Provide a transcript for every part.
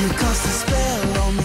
You cast a spell on me,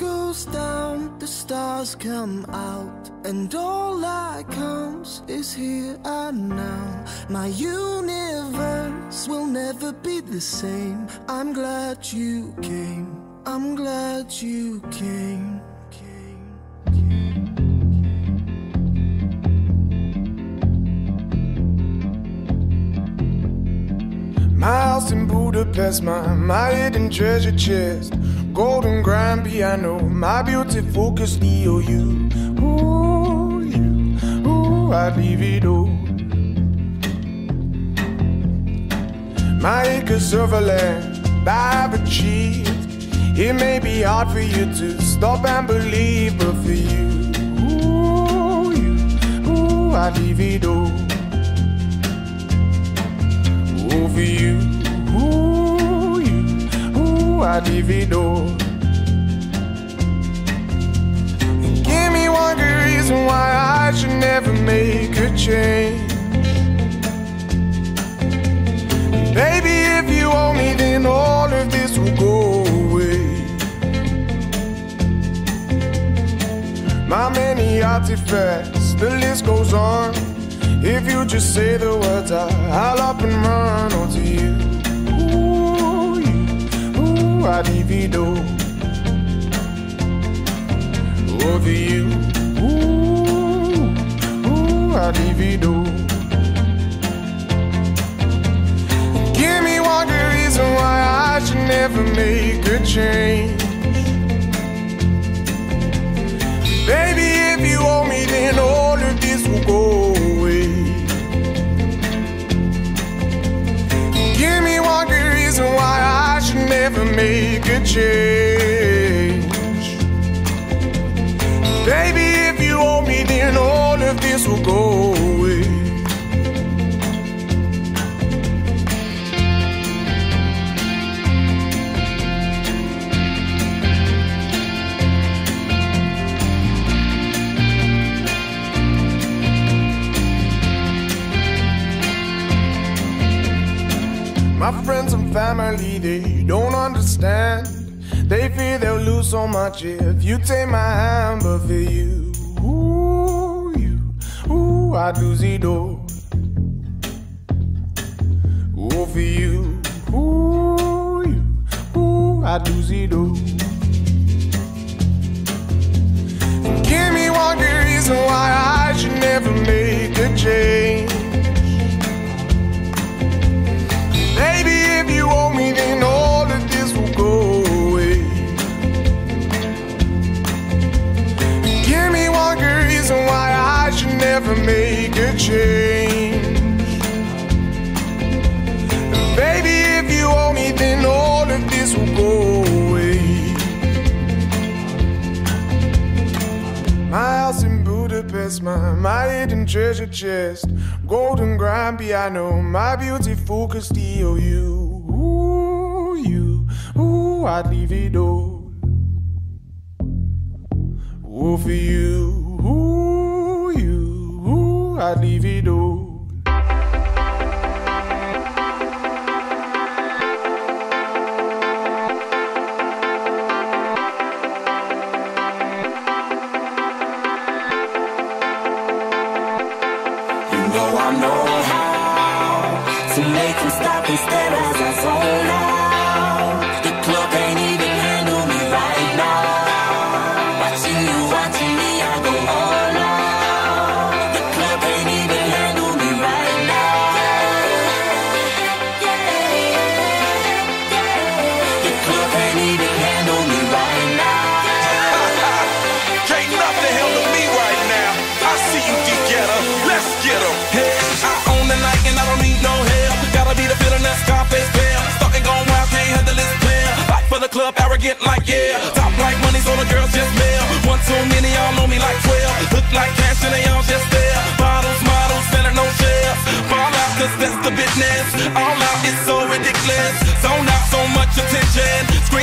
Goes down, the stars come out, and all that counts is here and now. My universe will never be the same. I'm glad you came. I'm glad you came. My house in Budapest, my, my hidden treasure chest. Golden grand piano, my beauty focus EOU. Ooh, you, ooh, I'd leave it all. My acres of land I've achieved. It may be hard for you to stop and believe, but for you, ooh, you, ooh, I'd leave it all I. Give me one good reason why I should never make a change. Baby, if you owe me, then all of this will go away. My many artifacts, the list goes on. If you just say the words, I'll up and run onto you. Ooh, you, I divido. Over you, ooh, ooh, I divido. Give me one good reason why I should never make a change. change. Baby, if you owe me, then all of this will go away. My friends and family, they don't understand. They fear they'll lose so much if you take my hand, but for you, ooh, you, ooh, I'd lose it all. Ooh, for you, ooh, you, ooh, I'd lose it all. Give me one good reason why I should never make a change. My, my hidden treasure chest, golden grand piano, my beautiful Castillo. You, ooh, you, ooh, I'd leave it all. Ooh, for you, ooh, you, ooh, I'd leave it all. Club, arrogant like yeah. Top like money, so the girls just mail. One too many, y'all know me like 12. Look like cash and they all just there. Bottles, models, selling no shares. Fall out, cause that's the business. All out is so ridiculous. Zone out, so much attention. Scream